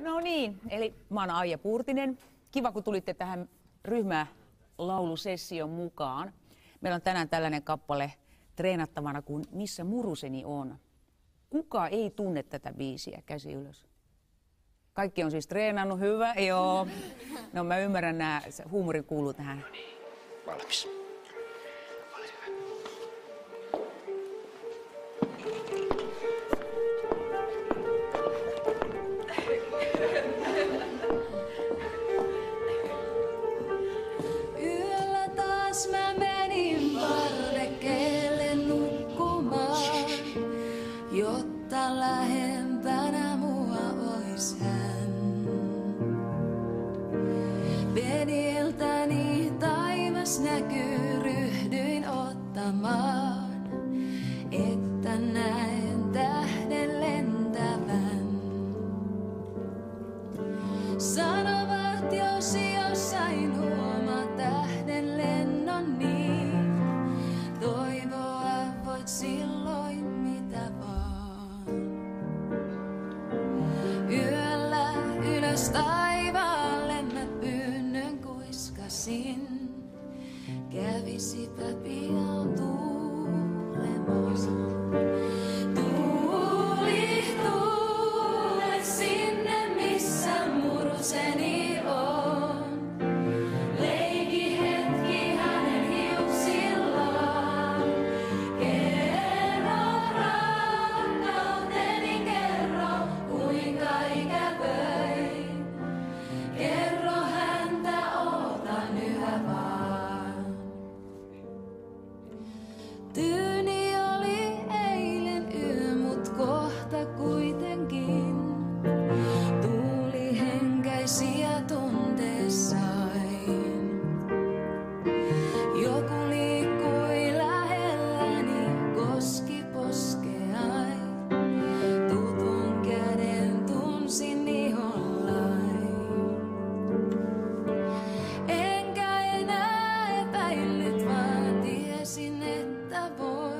No niin, eli mä oon Aija Puurtinen. Kiva, kun tulitte tähän ryhmää laulusession mukaan. Meillä on tänään tällainen kappale treenattavana kuin Missä muruseni on. Kuka ei tunne tätä biisiä? Käsi ylös. Kaikki on siis treenannut, hyvä, joo. No mä ymmärrän, nämä, huumori kuuluu tähän. No niin, valmis. lähempänä mua ois hän. taivaalle mä pyynnön kuiskasin, kävisipä pian tuulemaan. voice.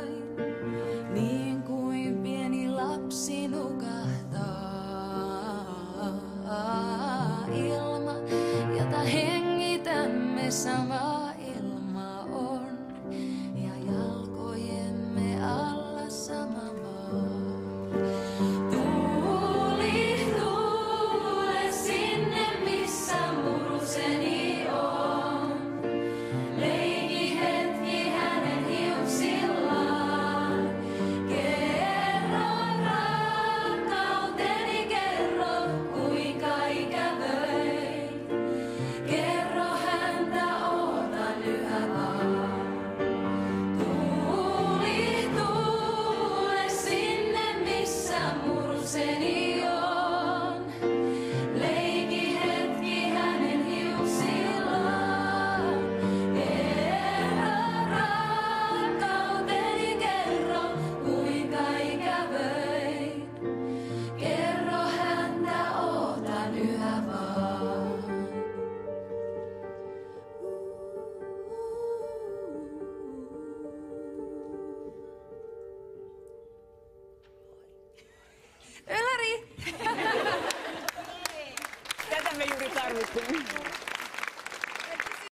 Garoto.